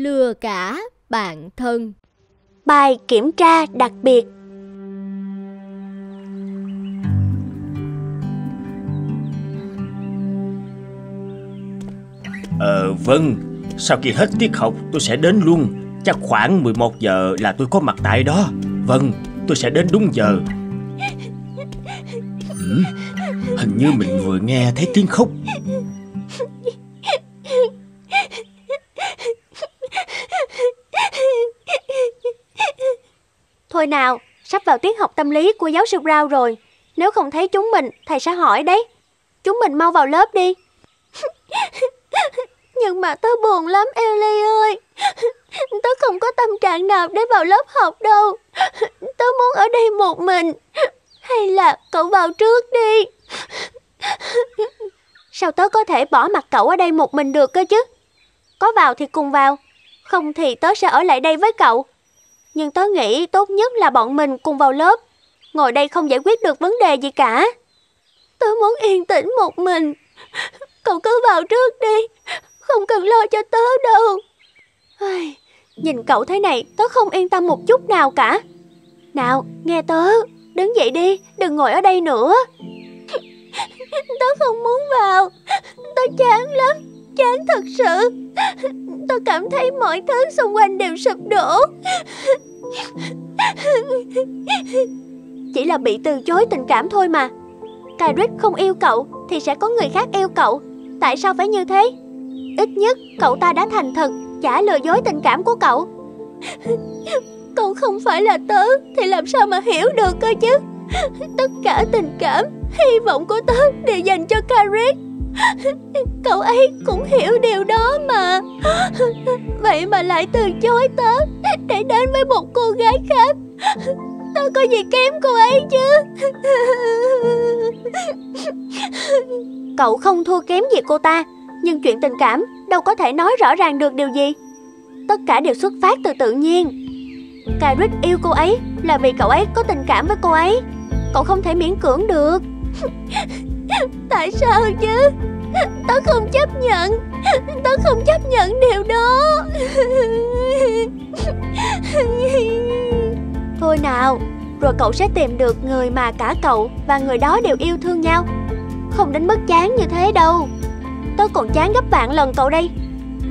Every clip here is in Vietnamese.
lừa cả bạn thân. Bài kiểm tra đặc biệt. Ờ vâng. Sau khi hết tiết học tôi sẽ đến luôn. Chắc khoảng 11 giờ là tôi có mặt tại đó. Vâng tôi sẽ đến đúng giờ. Ừ, Hình như mình vừa nghe thấy tiếng khóc Thôi nào, sắp vào tiết học tâm lý của giáo sư Brown rồi. Nếu không thấy chúng mình, thầy sẽ hỏi đấy. Chúng mình mau vào lớp đi. Nhưng mà tớ buồn lắm Ellie ơi. Tớ không có tâm trạng nào để vào lớp học đâu. Tớ muốn ở đây một mình. Hay là cậu vào trước đi. Sao tớ có thể bỏ mặt cậu ở đây một mình được cơ chứ? Có vào thì cùng vào. Không thì tớ sẽ ở lại đây với cậu. Nhưng tớ nghĩ tốt nhất là bọn mình cùng vào lớp. Ngồi đây không giải quyết được vấn đề gì cả. Tớ muốn yên tĩnh một mình. Cậu cứ vào trước đi. Không cần lo cho tớ đâu. Ai, Nhìn cậu thế này tớ không yên tâm một chút nào cả. Nào nghe tớ. Đứng dậy đi Đừng ngồi ở đây nữa. Tớ không muốn vào. Tớ chán lắm Chán thật sự. Tôi cảm thấy mọi thứ xung quanh đều sụp đổ. Chỉ là bị từ chối tình cảm thôi mà. Carrick không yêu cậu Thì sẽ có người khác yêu cậu. Tại sao phải như thế? Ít nhất, cậu ta đã thành thật, Chả lừa dối tình cảm của cậu. Cậu không phải là tớ, Thì làm sao mà hiểu được cơ chứ? Tất cả tình cảm, Hy vọng của tớ đều dành cho Carrick Cậu ấy cũng hiểu điều đó mà. Vậy mà lại từ chối tớ Để đến với một cô gái khác. Tớ có gì kém cô ấy chứ? Cậu không thua kém gì cô ta, Nhưng chuyện tình cảm đâu có thể nói rõ ràng được điều gì. Tất cả đều xuất phát từ tự nhiên. Carrick yêu cô ấy là vì cậu ấy có tình cảm với cô ấy. Cậu không thể miễn cưỡng được. Tại sao chứ? Tớ không chấp nhận. Tớ không chấp nhận điều đó. Thôi nào, Rồi cậu sẽ tìm được người mà cả cậu Và người đó đều yêu thương nhau. Không đến mức chán như thế đâu. Tớ còn chán gấp vạn lần cậu đây.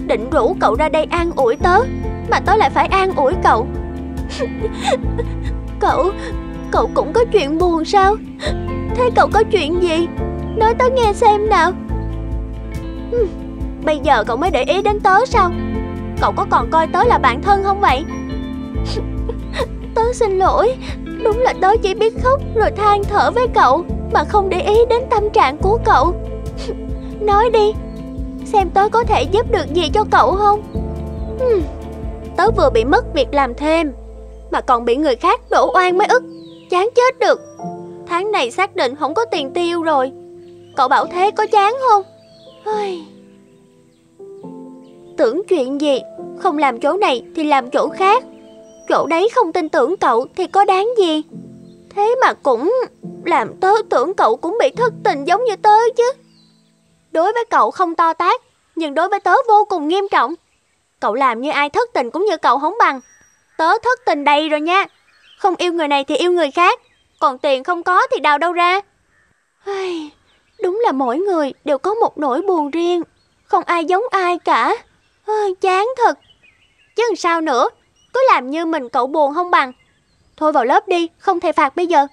Định rủ cậu ra đây an ủi tớ, Mà tớ lại phải an ủi cậu. Cậu Cậu cũng có chuyện buồn sao? Thế cậu có chuyện gì? Nói tớ nghe xem nào. Bây giờ cậu mới để ý đến tớ sao? Cậu có còn coi tớ là bạn thân không vậy? Tớ xin lỗi, Đúng là tớ chỉ biết khóc rồi than thở với cậu Mà không để ý đến tâm trạng của cậu. Nói đi, Xem tớ có thể giúp được gì cho cậu không? Tớ vừa bị mất việc làm thêm Mà còn bị người khác đổ oan mới ức, Chán chết được. Tháng này xác định không có tiền tiêu rồi. Cậu bảo thế có chán không? Tưởng chuyện gì? Không làm chỗ này thì làm chỗ khác. Chỗ đấy không tin tưởng cậu thì có đáng gì? Thế mà cũng làm tớ tưởng cậu cũng bị thất tình giống như tớ chứ. Đối với cậu không to tác Nhưng đối với tớ vô cùng nghiêm trọng. Cậu làm như ai thất tình cũng như cậu không bằng. Tớ thất tình đầy rồi nha. Không yêu người này thì yêu người khác. Còn tiền không có thì đào đâu ra. Đúng là mỗi người đều có một nỗi buồn riêng. Không ai giống ai cả. À, Chán thật. Chứ làm sao nữa? Cứ làm như mình cậu buồn không bằng. Thôi vào lớp đi Không thầy phạt bây giờ.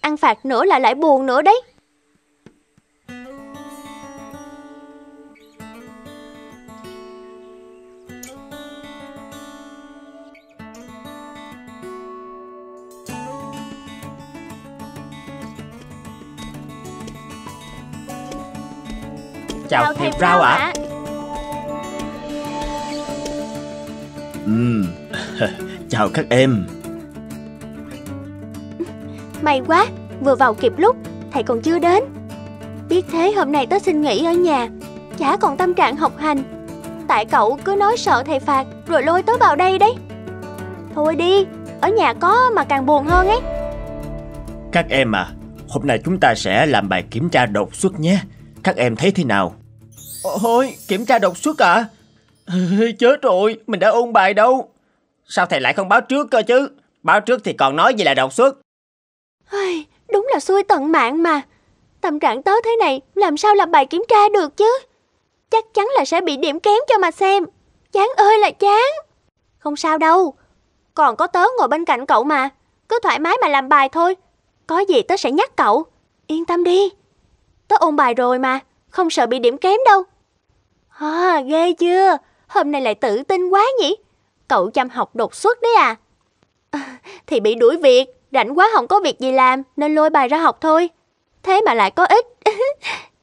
Ăn phạt nữa là lại buồn nữa đấy. Chào, thầy Rao ạ. à. Chào các em. May quá, vừa vào kịp lúc, thầy còn chưa đến. Biết thế hôm nay tớ xin nghỉ ở nhà Chả còn tâm trạng học hành. Tại cậu cứ nói sợ thầy phạt Rồi lôi tớ vào đây đấy. Thôi đi, ở nhà có mà càng buồn hơn ấy. Các em à, hôm nay chúng ta sẽ làm bài kiểm tra đột xuất nhé. Các em thấy thế nào? Ôi, kiểm tra đột xuất à? Chết rồi, mình đã ôn bài đâu. Sao thầy lại không báo trước cơ chứ? Báo trước thì còn nói gì là đột xuất. Ôi, Đúng là xui tận mạng mà. Tâm trạng tớ thế này làm sao làm bài kiểm tra được chứ? Chắc chắn là sẽ bị điểm kém cho mà xem. Chán ơi là chán. Không sao đâu. Còn có tớ ngồi bên cạnh cậu mà. Cứ thoải mái mà làm bài thôi. Có gì tớ sẽ nhắc cậu. Yên tâm đi. Tớ ôn bài rồi mà. Không sợ bị điểm kém đâu. À, ghê chưa? Hôm nay lại tự tin quá nhỉ? Cậu chăm học đột xuất đấy à? à thì bị đuổi việc, rảnh quá không có việc gì làm nên lôi bài ra học thôi. Thế mà lại có ích.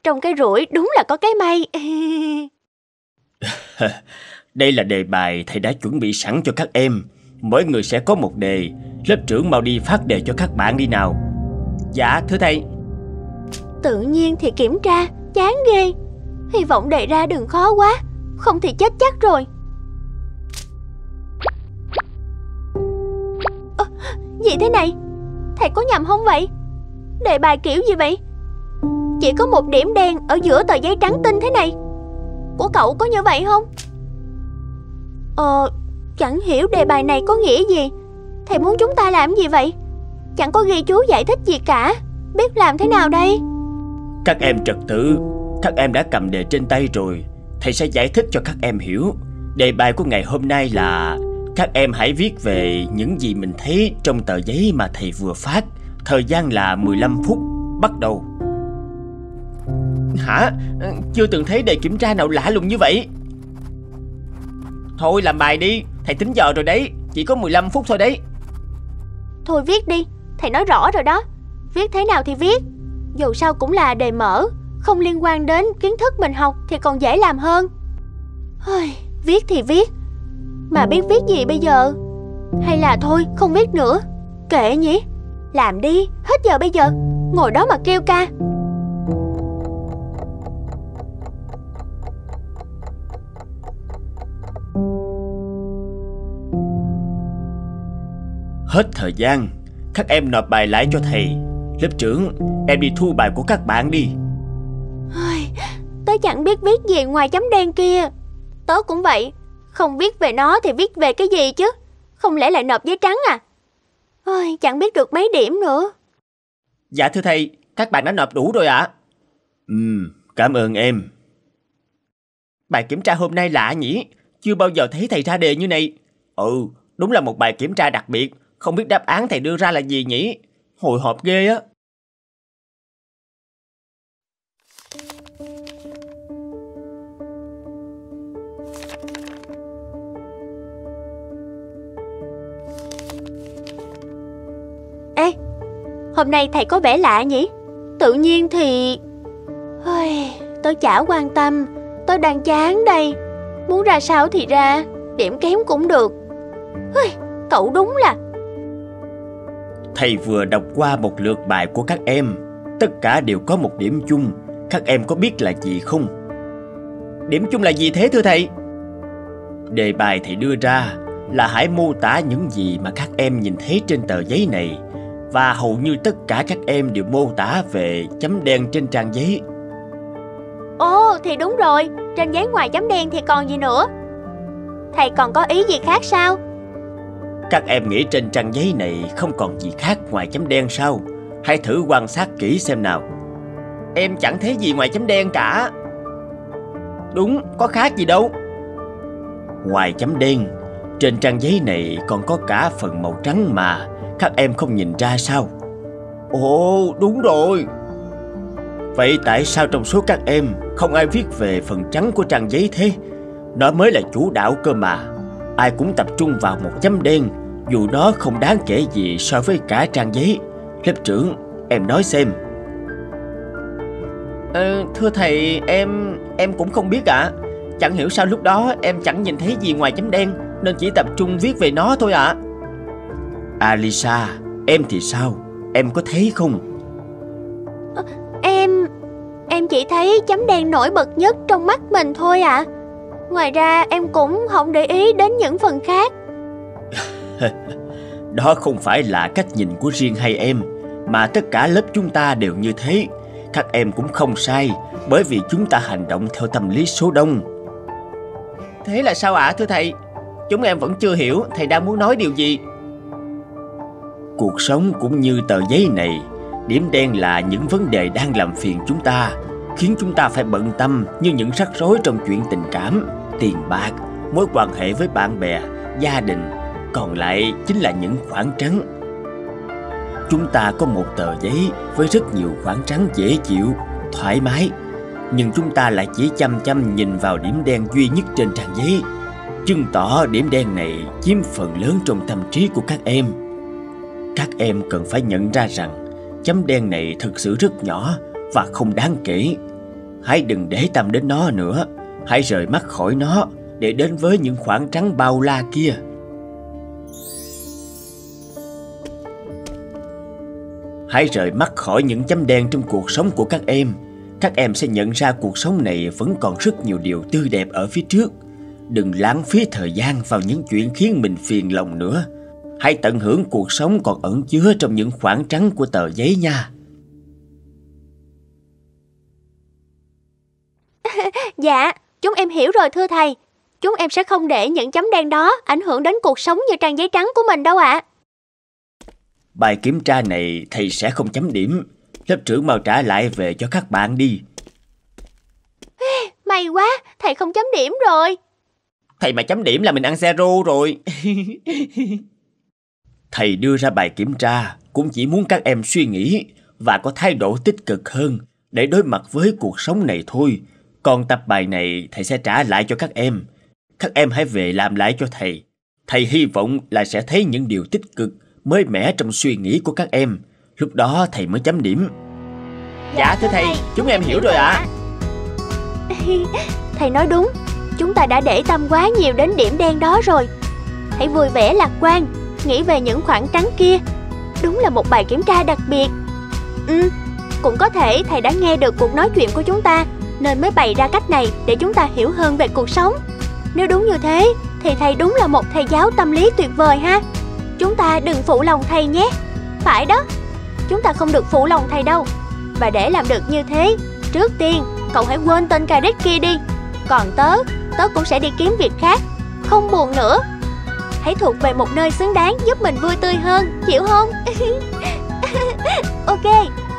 Trong cái rủi đúng là có cái may. Đây là đề bài thầy đã chuẩn bị sẵn cho các em. Mỗi người sẽ có một đề. Lớp trưởng mau đi phát đề cho các bạn đi nào. Dạ, thưa thầy. Tự nhiên thì kiểm tra, chán ghê. Hy vọng đề ra đừng khó quá, không thì chết chắc rồi. À, gì thế này? Thầy có nhầm không vậy? Đề bài kiểu gì vậy? Chỉ có một điểm đen ở giữa tờ giấy trắng tinh thế này Của cậu có như vậy không? Ờ, chẳng hiểu đề bài này có nghĩa gì Thầy muốn chúng ta làm gì vậy? Chẳng có ghi chú giải thích gì cả Biết làm thế nào đây? Các em trật tự các em đã cầm đề trên tay rồi. Thầy sẽ giải thích cho các em hiểu. Đề bài của ngày hôm nay là, Các em hãy viết về những gì mình thấy trong tờ giấy mà thầy vừa phát. Thời gian là 15 phút. Bắt đầu. Hả? Chưa từng thấy đề kiểm tra nào lạ lùng như vậy. Thôi làm bài đi. Thầy tính giờ rồi đấy. Chỉ có 15 phút thôi đấy. Thôi viết đi. Thầy nói rõ rồi đó. Viết thế nào thì viết. Dù sao cũng là đề mở. Không liên quan đến kiến thức mình học Thì còn dễ làm hơn. Hơi, Viết thì viết. Mà biết viết gì bây giờ? Hay là thôi không viết nữa. Kệ nhỉ. Làm đi Hết giờ bây giờ. Ngồi đó mà kêu ca. Hết thời gian Các em nộp bài lại cho thầy. Lớp trưởng Em đi thu bài của các bạn đi. Tớ chẳng biết viết gì ngoài chấm đen kia. Tớ cũng vậy Không viết về nó thì viết về cái gì chứ? Không lẽ lại nộp giấy trắng à? Ôi, Chẳng biết được mấy điểm nữa. Dạ thưa thầy Các bạn đã nộp đủ rồi ạ. À? Ừ cảm ơn em. Bài kiểm tra hôm nay lạ nhỉ? Chưa bao giờ thấy thầy ra đề như này. Ừ đúng là một bài kiểm tra đặc biệt. Không biết đáp án thầy đưa ra là gì nhỉ? Hồi hộp ghê á. Hôm nay thầy có vẻ lạ nhỉ? Tự nhiên thì... Ôi, tôi chả quan tâm, tôi đang chán đây. Muốn ra sao thì ra, điểm kém cũng được. Ôi, cậu đúng là Thầy vừa đọc qua một lượt bài của các em Tất cả đều có một điểm chung Các em có biết là gì không? Điểm chung là gì thế thưa thầy? Đề bài thầy đưa ra là hãy mô tả những gì mà các em nhìn thấy trên tờ giấy này và hầu như tất cả các em đều mô tả về chấm đen trên trang giấy Ồ thì đúng rồi Trên giấy ngoài chấm đen thì còn gì nữa Thầy còn có ý gì khác sao? Các em nghĩ trên trang giấy này không còn gì khác ngoài chấm đen sao? Hãy thử quan sát kỹ xem nào. Em chẳng thấy gì ngoài chấm đen cả. Đúng, có khác gì đâu. Ngoài chấm đen, trên trang giấy này còn có cả phần màu trắng mà các em không nhìn ra sao? Ồ, đúng rồi. Vậy tại sao trong số các em không ai viết về phần trắng của trang giấy thế? Nó mới là chủ đạo cơ mà. Ai cũng tập trung vào một chấm đen dù nó không đáng kể gì so với cả trang giấy Lớp trưởng, em nói xem ờ, Thưa thầy, em em cũng không biết ạ à. Chẳng hiểu sao lúc đó em chẳng nhìn thấy gì ngoài chấm đen Nên chỉ tập trung viết về nó thôi ạ à. Alisa, em thì sao? Em có thấy không? À, em... Em chỉ thấy chấm đen nổi bật nhất trong mắt mình thôi ạ à. Ngoài ra em cũng không để ý đến những phần khác Đó không phải là cách nhìn của riêng hai em Mà tất cả lớp chúng ta đều như thế Các em cũng không sai Bởi vì chúng ta hành động theo tâm lý số đông Thế là sao ạ thưa thầy Chúng em vẫn chưa hiểu thầy đang muốn nói điều gì. Cuộc sống cũng như tờ giấy này Điểm đen là những vấn đề đang làm phiền chúng ta Khiến chúng ta phải bận tâm như những rắc rối trong chuyện tình cảm Tiền bạc, mối quan hệ với bạn bè, gia đình Còn lại chính là những khoảng trắng. Chúng ta có một tờ giấy với rất nhiều khoảng trắng dễ chịu, thoải mái Nhưng chúng ta lại chỉ chăm chăm nhìn vào điểm đen duy nhất trên trang giấy. Chứng tỏ điểm đen này chiếm phần lớn trong tâm trí của các em. Các em cần phải nhận ra rằng Chấm đen này thực sự rất nhỏ và không đáng kể. Hãy đừng để tâm đến nó nữa. Hãy rời mắt khỏi nó để đến với những khoảng trắng bao la kia. Hãy rời mắt khỏi những chấm đen trong cuộc sống của các em. Các em sẽ nhận ra cuộc sống này vẫn còn rất nhiều điều tươi đẹp ở phía trước. Đừng lãng phí thời gian vào những chuyện khiến mình phiền lòng nữa Hãy tận hưởng cuộc sống còn ẩn chứa trong những khoảng trắng của tờ giấy nha Dạ, chúng em hiểu rồi thưa thầy. Chúng em sẽ không để những chấm đen đó ảnh hưởng đến cuộc sống như trang giấy trắng của mình đâu ạ. Bài kiểm tra này thầy sẽ không chấm điểm Lớp trưởng mau trả lại về cho các bạn đi May quá, thầy không chấm điểm rồi. Thầy mà chấm điểm là mình ăn zero rồi Thầy đưa ra bài kiểm tra cũng chỉ muốn các em suy nghĩ và có thái độ tích cực hơn để đối mặt với cuộc sống này thôi. Còn tập bài này thầy sẽ trả lại cho các em. Các em hãy về làm lại cho thầy. Thầy hy vọng là sẽ thấy những điều tích cực, mới mẻ trong suy nghĩ của các em. Lúc đó thầy mới chấm điểm. Dạ thưa thầy, chúng em hiểu rồi ạ. thầy nói đúng, chúng ta đã để tâm quá nhiều đến điểm đen đó rồi. Hãy vui vẻ lạc quan, nghĩ về những khoảng trắng kia. Đúng là một bài kiểm tra đặc biệt. Ừ, cũng có thể thầy đã nghe được cuộc nói chuyện của chúng ta nên mới bày ra cách này để chúng ta hiểu hơn về cuộc sống. Nếu đúng như thế thì thầy đúng là một thầy giáo tâm lý tuyệt vời ha. Chúng ta đừng phụ lòng thầy nhé. Phải đó, chúng ta không được phụ lòng thầy đâu. Và để làm được như thế, trước tiên cậu hãy quên tên cà rích kia đi. Còn tớ, tớ cũng sẽ đi kiếm việc khác, không buồn nữa. Hãy thuộc về một nơi xứng đáng giúp mình vui tươi hơn, hiểu không? ok,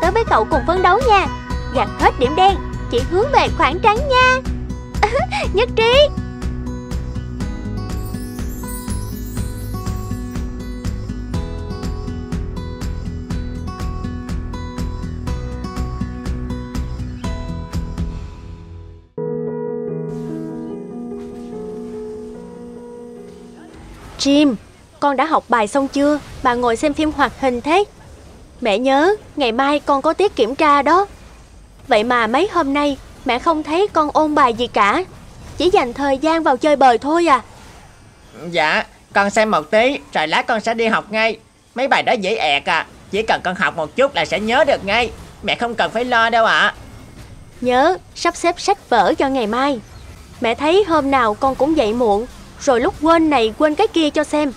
tớ với cậu cùng phấn đấu nha. Gạt hết điểm đen, chỉ hướng về khoảng trắng nha. Nhất trí. Jim, con đã học bài xong chưa? Bà ngồi xem phim hoạt hình thế. Mẹ nhớ, ngày mai con có tiết kiểm tra đó. Vậy mà mấy hôm nay mẹ không thấy con ôn bài gì cả. Chỉ dành thời gian vào chơi bời thôi à. Dạ, con xem một tí, rồi lát con sẽ đi học ngay. Mấy bài đó dễ ẹc à Chỉ cần con học một chút là sẽ nhớ được ngay. Mẹ không cần phải lo đâu ạ. À. Nhớ, sắp xếp sách vở cho ngày mai. Mẹ thấy hôm nào con cũng dậy muộn Rồi lúc quên này quên cái kia cho xem.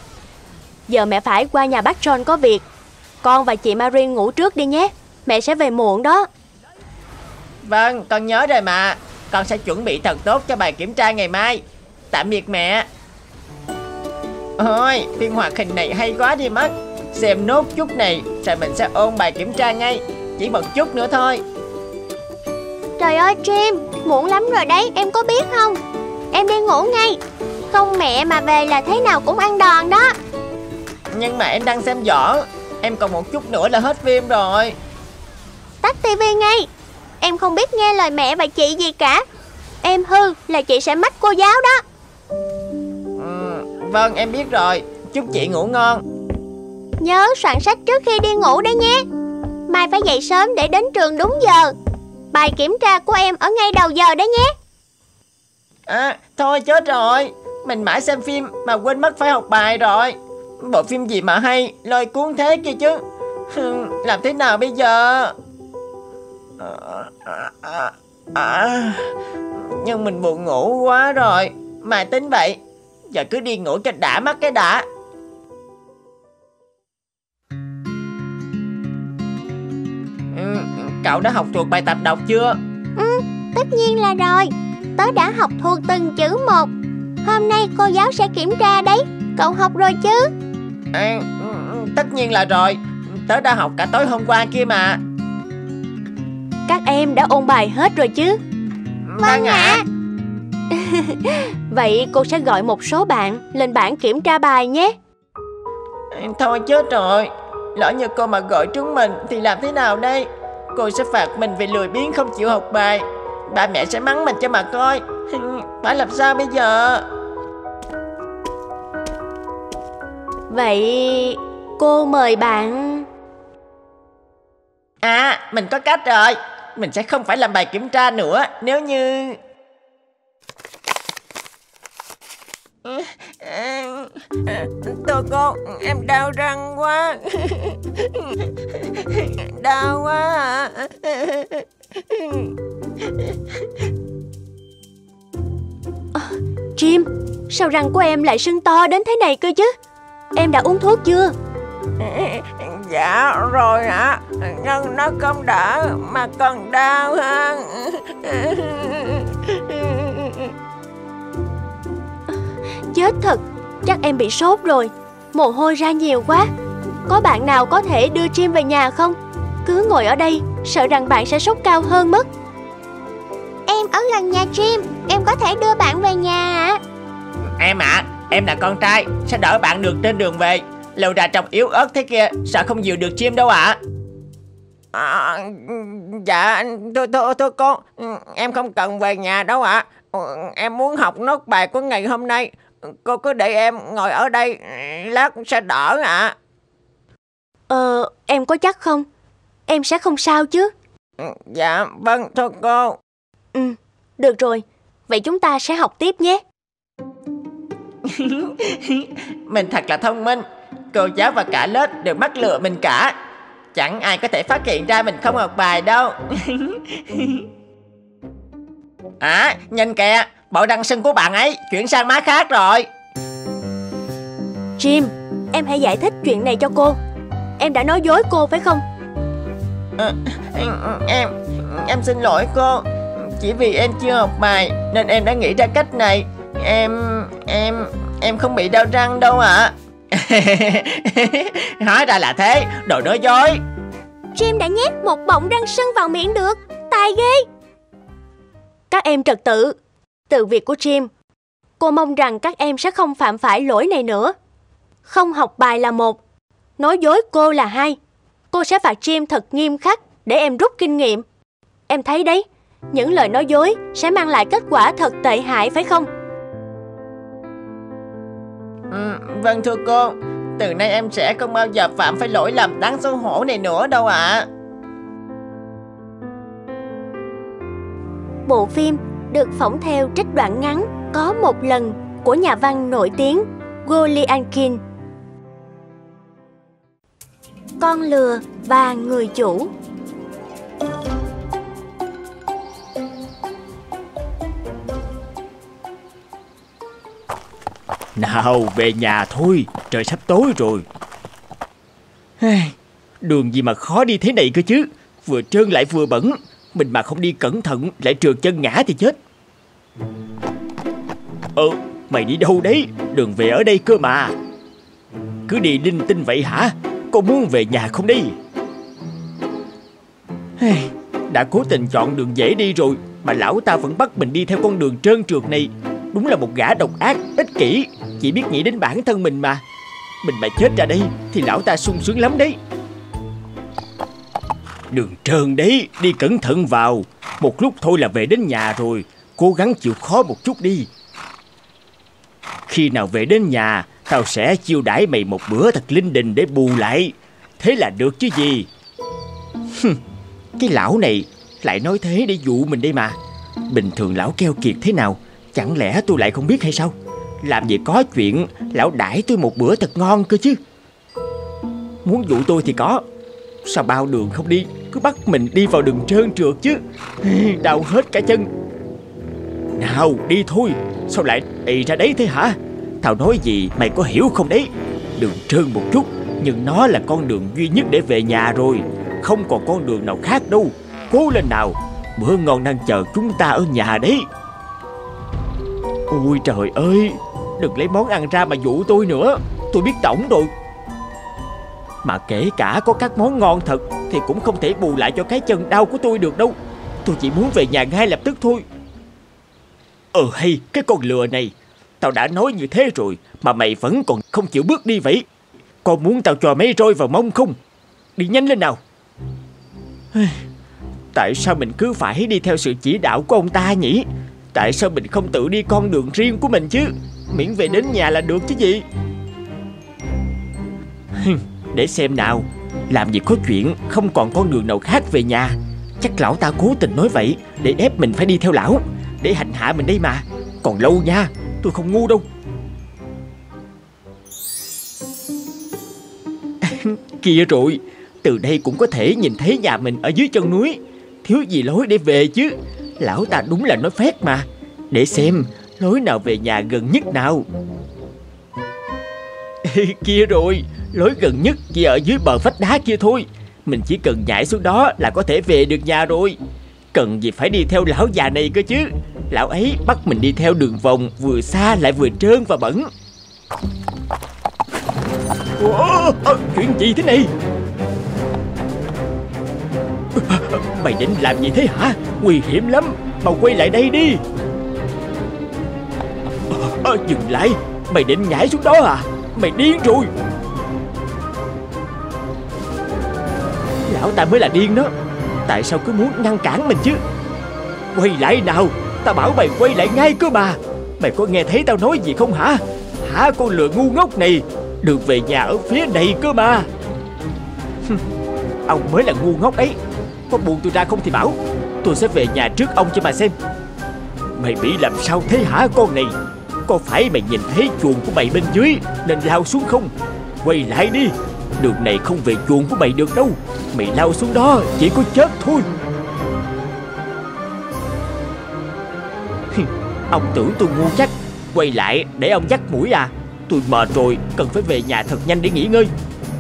Giờ mẹ phải qua nhà bác John có việc. Con và chị Marie ngủ trước đi nhé. Mẹ sẽ về muộn đó. Vâng, con nhớ rồi mà. Con sẽ chuẩn bị thật tốt cho bài kiểm tra ngày mai. Tạm biệt mẹ. Ôi, phiên hoạt hình này hay quá đi mất. Xem nốt chút này Rồi mình sẽ ôn bài kiểm tra ngay. Chỉ một chút nữa thôi. Trời ơi Jim, muộn lắm rồi đấy, em có biết không? Em đi ngủ ngay Không mẹ mà về là thế nào cũng ăn đòn đó. Nhưng mà em đang xem võ Em còn một chút nữa là hết phim rồi. Tắt tivi ngay. Em không biết nghe lời mẹ và chị gì cả. Em hư là chị sẽ mách cô giáo đó. Ừ, Vâng em biết rồi. Chúc chị ngủ ngon. Nhớ soạn sách trước khi đi ngủ đấy nhé. Mai phải dậy sớm để đến trường đúng giờ. Bài kiểm tra của em ở ngay đầu giờ đấy nhé. À thôi chết rồi mình mãi xem phim mà quên mất phải học bài rồi. Bộ phim gì mà hay Lôi cuốn thế kia chứ. Làm thế nào bây giờ? À, à, à, Nhưng mình buồn ngủ quá rồi. Mà tính vậy Giờ cứ đi ngủ cho đã mắt cái đã. Ừ, Cậu đã học thuộc bài tập đọc chưa? Ừ, tất nhiên là rồi. Tớ đã học thuộc từng chữ một. Hôm nay cô giáo sẽ kiểm tra đấy. Cậu học rồi chứ? À, Tất nhiên là rồi. Tớ đã học cả tối hôm qua kia mà. Các em đã ôn bài hết rồi chứ? Vâng ạ. Vậy cô sẽ gọi một số bạn lên bảng kiểm tra bài nhé. Thôi chết rồi. Lỡ như cô mà gọi chúng mình Thì làm thế nào đây? Cô sẽ phạt mình vì lười biếng không chịu học bài. Ba mẹ sẽ mắng mình cho mà coi. Phải làm sao bây giờ Vậy cô mời bạn. À mình có cách rồi. Mình sẽ không phải làm bài kiểm tra nữa Nếu như Tôi cô Em đau răng quá. Đau quá à. Jim Sao răng của em lại sưng to đến thế này cơ chứ Em đã uống thuốc chưa? Dạ rồi hả Nhưng nó không đỡ Mà còn đau hơn. Chết thật Chắc em bị sốt rồi. Mồ hôi ra nhiều quá. Có bạn nào có thể đưa Jim về nhà không? Cứ ngồi ở đây Sợ rằng bạn sẽ sốt cao hơn mất. Em ở gần nhà Jim Em có thể đưa bạn về nhà ạ. Em ạ. à, Em là con trai Sẽ đỡ bạn được trên đường về. Lầu ra trông yếu ớt thế kia Sợ không dìu được chim đâu ạ. À? à, Dạ Thôi thôi thôi cô Em không cần về nhà đâu ạ. À. Em muốn học nốt bài của ngày hôm nay. Cô cứ để em ngồi ở đây Lát sẽ đỡ ạ. À. Ờ em có chắc không? Em sẽ không sao chứ. Dạ vâng thôi cô. Ừ được rồi. Vậy chúng ta sẽ học tiếp nhé Mình thật là thông minh. Cô giáo và cả lớp đều mắc lừa mình cả. Chẳng ai có thể phát hiện ra mình không học bài đâu. À nhìn kìa Bộ răng sưng của bạn ấy chuyển sang má khác rồi. Jim Em hãy giải thích chuyện này cho cô. Em đã nói dối cô phải không? À, Em Em xin lỗi cô. Chỉ vì em chưa học bài Nên em đã nghĩ ra cách này Em Em Em không bị đau răng đâu ạ. À. Hóa ra là thế Đồ nói dối. Jim đã nhét một bọng răng sưng vào miệng được. Tài ghê. Các em trật tự. Từ việc của Jim Cô mong rằng các em sẽ không phạm phải lỗi này nữa. Không học bài là một Nói dối cô là hai. Cô sẽ phạt Jim thật nghiêm khắc Để em rút kinh nghiệm. Em thấy đấy Những lời nói dối sẽ mang lại kết quả thật tệ hại phải không ừ, Vâng thưa cô. Từ nay em sẽ không bao giờ phạm phải lỗi lầm đáng xấu hổ này nữa đâu ạ. À. Bộ phim được phỏng theo trích đoạn ngắn Có một lần của nhà văn nổi tiếng Goliankin Con lừa và người chủ. Nào, về nhà thôi, Trời sắp tối rồi. Đường gì mà khó đi thế này cơ chứ? Vừa trơn lại vừa bẩn. Mình mà không đi cẩn thận, Lại trượt chân ngã thì chết. Ờ Mày đi đâu đấy? Đường về ở đây cơ mà. Cứ đi linh tinh vậy hả? Con muốn về nhà không đi Đã cố tình chọn đường dễ đi rồi, Mà lão ta vẫn bắt mình đi theo con đường trơn trượt này. Đúng là một gã độc ác, ích kỷ. Chỉ biết nghĩ đến bản thân mình mà. Mình mà chết ra đây Thì lão ta sung sướng lắm đấy. Đường trơn đấy Đi cẩn thận vào. Một lúc thôi là về đến nhà rồi. Cố gắng chịu khó một chút đi. Khi nào về đến nhà Tao sẽ chiêu đãi mày một bữa thật linh đình để bù lại. Thế là được chứ gì? Cái lão này Lại nói thế để dụ mình đây mà. Bình thường lão keo kiệt thế nào? Chẳng lẽ tôi lại không biết hay sao? Làm gì có chuyện Lão đãi tôi một bữa thật ngon cơ chứ? Muốn dụ tôi thì có. Sao bao đường không đi? Cứ bắt mình đi vào đường trơn trượt chứ. Đau hết cả chân. Nào, đi thôi. Sao lại ì ra đấy thế hả? Tao nói gì mày có hiểu không đấy? Đường trơn một chút, Nhưng nó là con đường duy nhất để về nhà rồi. Không còn con đường nào khác đâu. Cố lên nào. Bữa ngon đang chờ chúng ta ở nhà đấy. Ôi trời ơi, Đừng lấy món ăn ra mà dụ tôi nữa. Tôi biết tổng rồi. Mà kể cả có các món ngon thật Thì cũng không thể bù lại cho cái chân đau của tôi được đâu. Tôi chỉ muốn về nhà ngay lập tức thôi. Ờ hay, cái con lừa này. Tao đã nói như thế rồi Mà mày vẫn còn không chịu bước đi vậy. Con muốn tao cho mấy roi vào mông không? Đi nhanh lên nào. Tại sao mình cứ phải đi theo sự chỉ đạo của ông ta nhỉ? Tại sao mình không tự đi con đường riêng của mình chứ? Miễn về đến nhà là được chứ gì? Để xem nào. Làm gì có chuyện, không còn con đường nào khác về nhà. Chắc lão ta cố tình nói vậy, Để ép mình phải đi theo lão. Để hành hạ mình đây mà. Còn lâu nha, Tôi không ngu đâu. Kia rồi, Từ đây cũng có thể nhìn thấy nhà mình ở dưới chân núi. Thiếu gì lối để về chứ? Lão ta đúng là nói phét mà. Để xem lối nào về nhà gần nhất nào. Kia rồi Lối gần nhất chỉ ở dưới bờ vách đá kia thôi. Mình chỉ cần nhảy xuống đó là có thể về được nhà rồi. Cần gì phải đi theo lão già này cơ chứ. Lão ấy bắt mình đi theo đường vòng Vừa xa lại vừa trơn và bẩn. Ủa, ờ, chuyện gì thế này? Mày định làm gì thế hả? Nguy hiểm lắm. Mau quay lại đây đi. À, Dừng lại. Mày định nhảy xuống đó à? Mày điên rồi. Lão ta mới là điên đó. Tại sao cứ muốn ngăn cản mình chứ? Quay lại nào. Tao bảo mày quay lại ngay cơ bà Mày có nghe thấy tao nói gì không hả? Hả con lừa ngu ngốc này? Được về nhà ở phía này cơ mà. Ông mới là ngu ngốc ấy. Có buồn tôi ra không thì bảo, Tôi sẽ về nhà trước ông cho mà xem. Mày bị làm sao thế hả con này? Có phải mày nhìn thấy chuồng của mày bên dưới Nên lao xuống không? Quay lại đi, Đường này không về chuồng của mày được đâu. Mày lao xuống đó, chỉ có chết thôi. Ông tưởng tôi ngu chắc, Quay lại để ông dắt mũi à. Tôi mệt rồi, cần phải về nhà thật nhanh để nghỉ ngơi.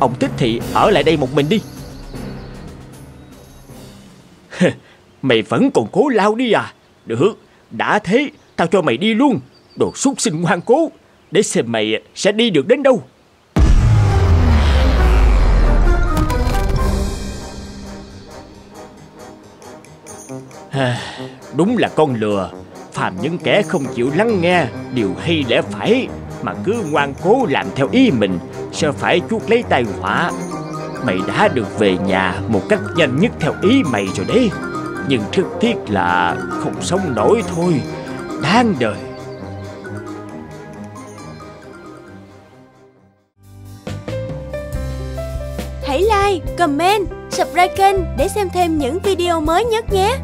Ông thích thì ở lại đây một mình đi. Mày vẫn còn cố lao đi à? Được, Đã thế, Tao cho mày đi luôn. Đồ súc sinh ngoan cố, Để xem mày sẽ đi được đến đâu. Đúng là con lừa. Phàm những kẻ không chịu lắng nghe, Điều hay lẽ phải, Mà cứ ngoan cố làm theo ý mình, Sẽ phải chuốc lấy tai họa. Mày đã được về nhà Một cách nhanh nhất theo ý mày rồi đấy. Nhưng thực thiết là Không sống nổi thôi. Đáng đời. Hãy like, comment, subscribe kênh để xem thêm những video mới nhất nhé.